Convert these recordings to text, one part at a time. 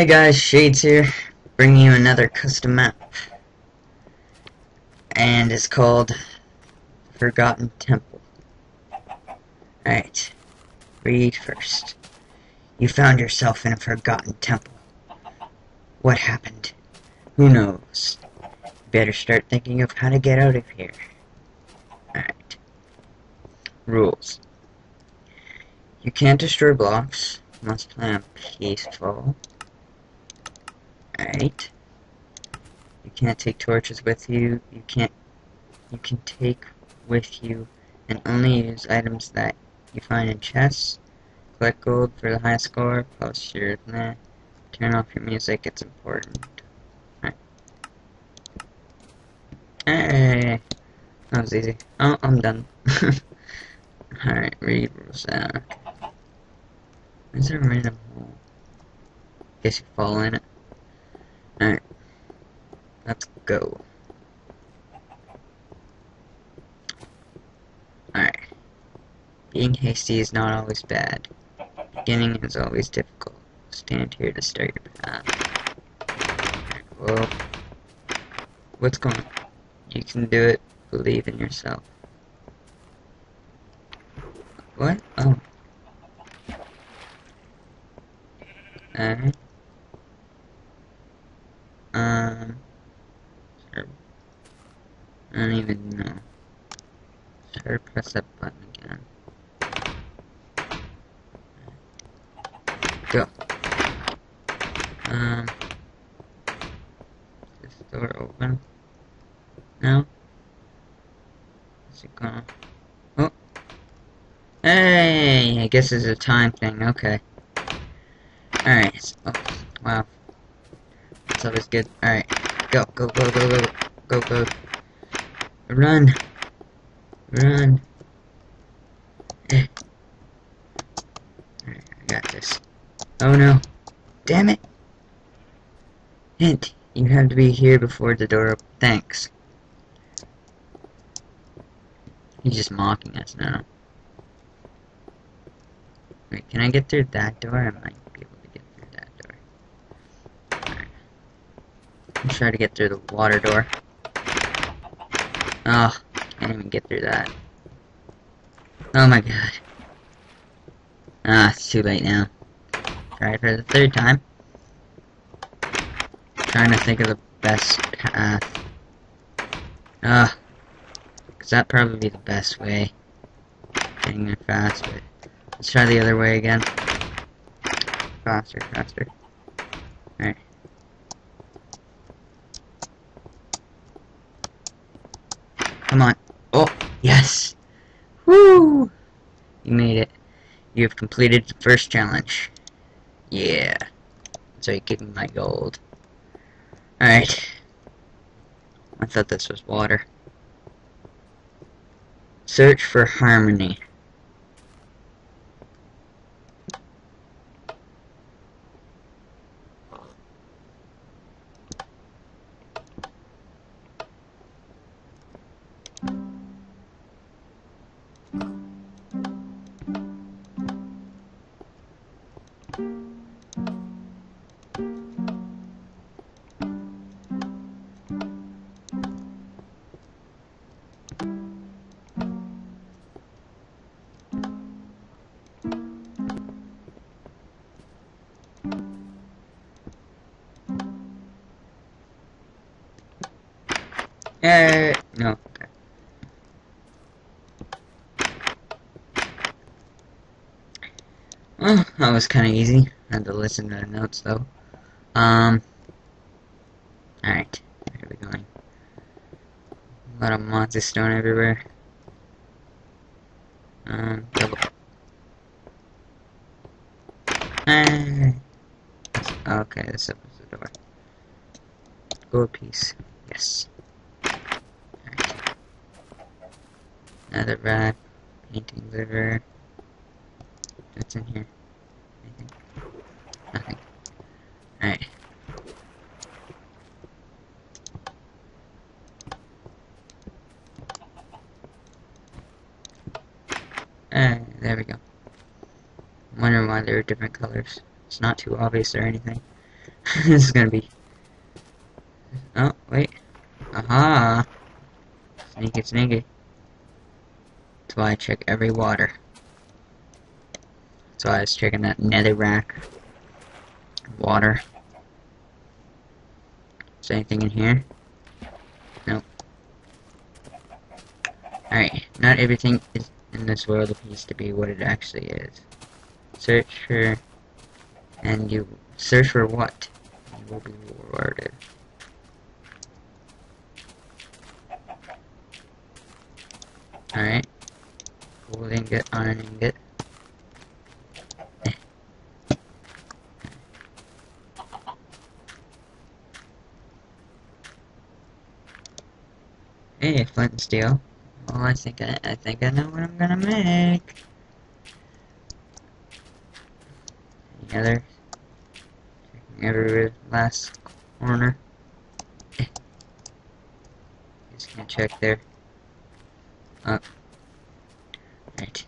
Hey guys, Shades here, bringing you another custom map. And it's called Forgotten Temple. Alright, read first. You found yourself in a forgotten temple. What happened? Who knows? Better start thinking of how to get out of here. Alright. Rules. You can't destroy blocks. Must play on peaceful. Alright. You can't take torches with you. You can't you can take with you and only use items that you find in chests. Collect gold for the high score, post your nah. Turn off your music, it's important. Alright. Hey that was easy. Oh, I'm done. Alright, read rules down. Is there a random hole? Guess you fall in it. Alright. Let's go. Alright. Being hasty is not always bad. Beginning is always difficult. Stand here to start your path. Well, What's going on? You can do it. Believe in yourself. What? Oh. Alright. Um, sure. I don't even know. Sure, press that button again. Go. Um, is this door open? No? Is it gonna? Oh. Hey! I guess it's a time thing. Okay. Alright. Oh, wow. That's always good. Alright. Go, go, go, go, go, go, go. Run. Run. Eh. Alright, I got this. Oh no. Damn it. Hint. You have to be here before the door opens. Thanks. He's just mocking us now. Wait, can I get through that door? I might be able to get through that door. Right. Let's try to get through the water door. Oh, can't even get through that. Oh my god. Ah, it's too late now. Try for the third time. Trying to think of the best path. Ah, cause that probably be the best way. Getting there fast, but let's try the other way again. Faster, faster. Alright. Come on. Oh, yes. Woo! You made it. You have completed the first challenge. Yeah. So you give me my gold. Alright. I thought this was water. Search for harmony. No. Okay. Well, that was kind of easy. I had to listen to the notes, though. Um, alright. Where are we going? A lot of monster stone everywhere. Um, double. Ah. Okay, this opens the door. Gold piece. Yes. Netherrack. Paintings over. What's in here? Anything? Nothing. Alright. There we go. I'm wondering why there are different colors. It's not too obvious or anything. this is gonna be... Oh, wait. Aha! Sneaky, sneaky. That's why I check every water. That's why I was checking that nether rack. Water. Is there anything in here? Nope. Alright, not everything is in this world appears to be what it actually is. Search for... And you... Search for what? You will be rewarded. Alright. Gold ingot, iron ingot. Hey, flint and steel. Well, I think I, I think I know what I'm gonna make. Any other? Checking every last corner. Just gonna check there. Up. Right.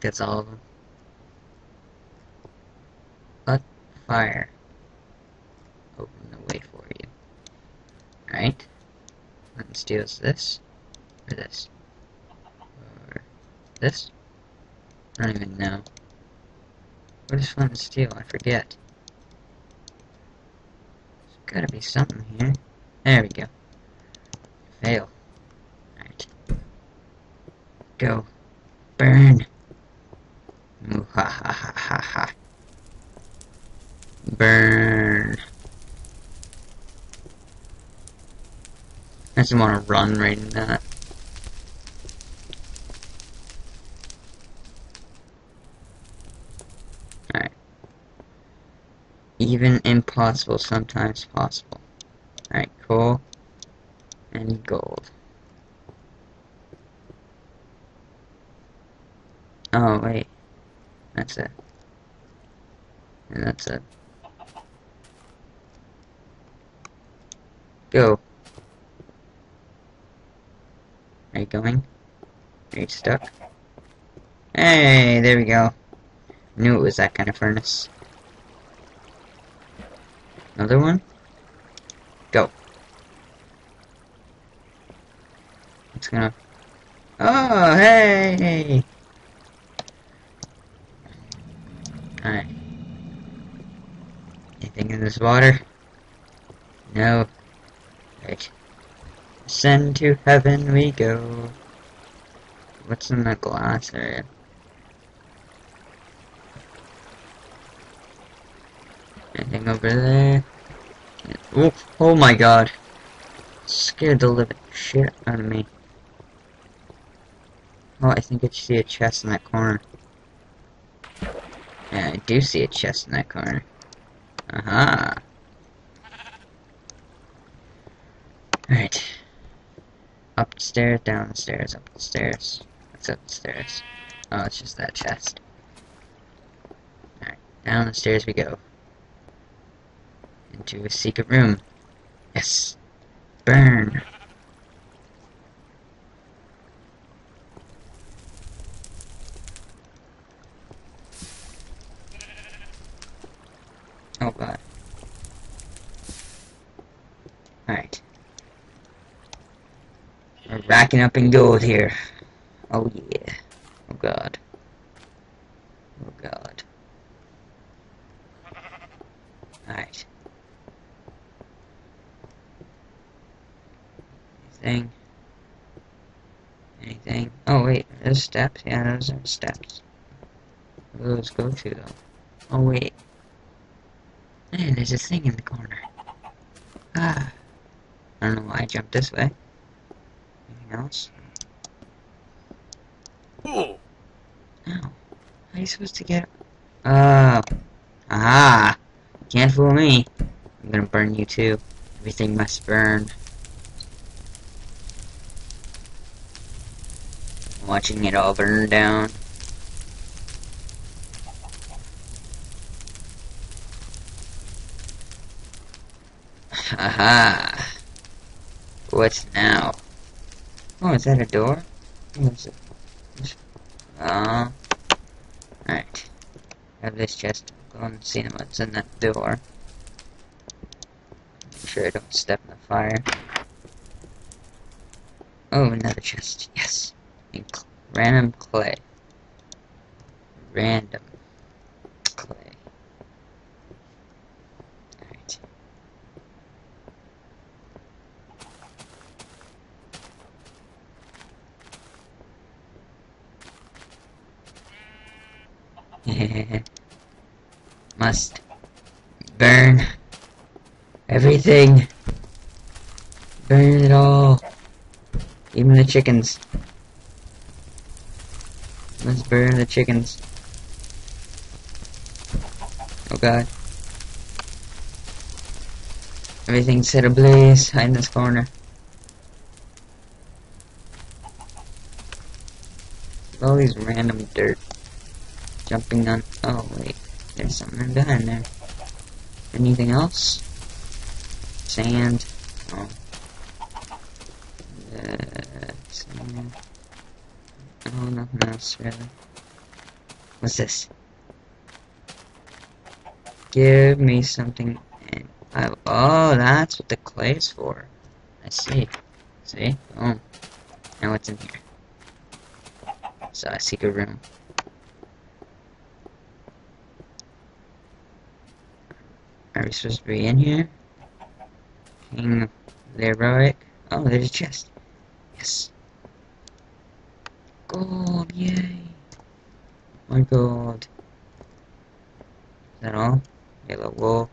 That's all of them. But fire. Open the way for you. Right. And steals this. Or this. Or this. I don't even know. What is flint and steel? I forget. There's gotta be something here. There we go. Fail. Alright. Go. Burn. Ha ha ha ha ha. Burn. I just want to run right in that. Alright. Even impossible, sometimes possible. Alright, coal and gold. Oh, wait. That's it. And that's it. Go. Are you going? Are you stuck? Hey, there we go. Knew it was that kind of furnace. Another one? Go. It's gonna... Oh, hey! Alright. Water? No. Right. Send to heaven we go. What's in the glass area? Anything over there? Oh my god. Scared the living shit out of me. Oh, I think I see a chest in that corner. Yeah, I do see a chest in that corner. Aha. Alright. Upstairs, up the stairs. What's up the stairs? Oh, it's just that chest. Alright, down the stairs we go. Into a secret room. Yes. Burn. Oh god. Alright. We're racking up in gold here. Oh yeah. Oh god. Oh god. Alright. Anything? Anything? Oh wait, there's steps? Yeah, those are steps. Those go to? Oh wait. Hey, there's a thing in the corner. Ah. I don't know why I jumped this way. Else? Oh, No. How are you supposed to get... Oh. Ah. Can't fool me. I'm gonna burn you too. Everything must burn. Watching it all burn down. Aha. What's now? Oh, is that a door? What is it? Oh. Alright. Have this chest. Go and see what's in that door. Make sure I don't step in the fire. Oh, another chest. Yes. Cl random clay. Random clay. Alright. Must burn everything. Burn it all. Even the chickens. Let's burn the chickens. Oh god. Everything's set ablaze. Hide in this corner. All these random dirt jumping on. Oh wait, there's something behind there. Anything else? Sand. Oh. Uh. Oh, nothing else really. What's this? Give me something. I, oh, that's what the clay's for. I see. See? Oh. Now what's in here? So I seek a room. Are we supposed to be in here? King Leroic. Oh, there's a chest. Yes. Gold, yay. My god. Is that all? Yellow wool.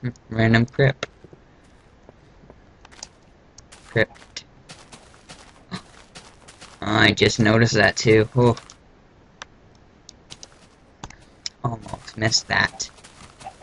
Hmm, Random crypt. Crypt. I just noticed that too. Oh. Missed that.